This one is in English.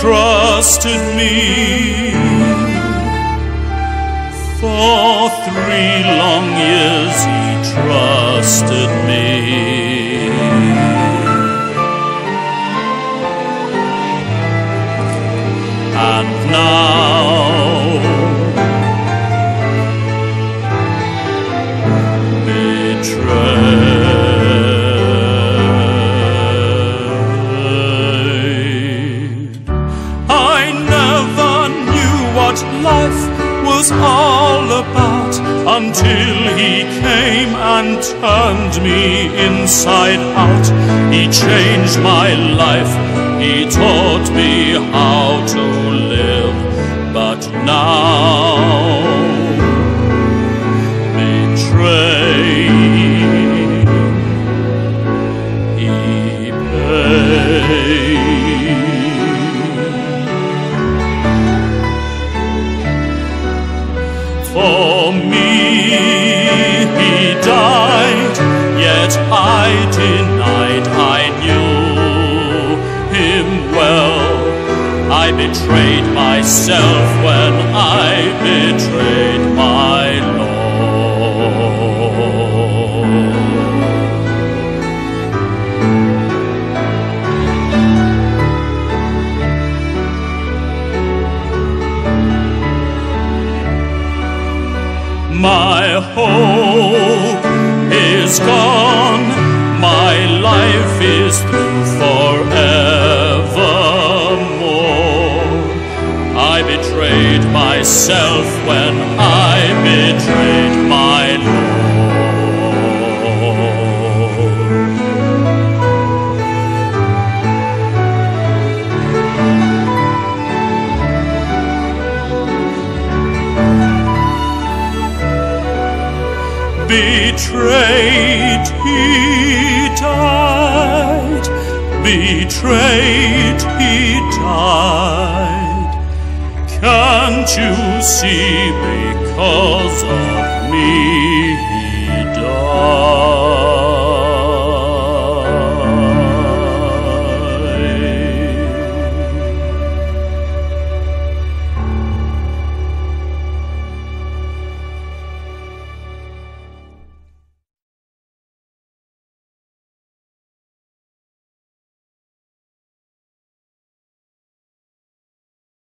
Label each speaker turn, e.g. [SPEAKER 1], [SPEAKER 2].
[SPEAKER 1] trusted me. For three long years he trusted me. And now was all about until he came and turned me inside out. He changed my life, he taught me how to live, but now betrayed. He paid. For me he died, yet I denied I knew him well. I betrayed myself when I betrayed my Lord. My hope is gone, my life is through forevermore. I betrayed myself when I betrayed my Lord. Betrayed, he died. Betrayed, he died. Can't you see because of me?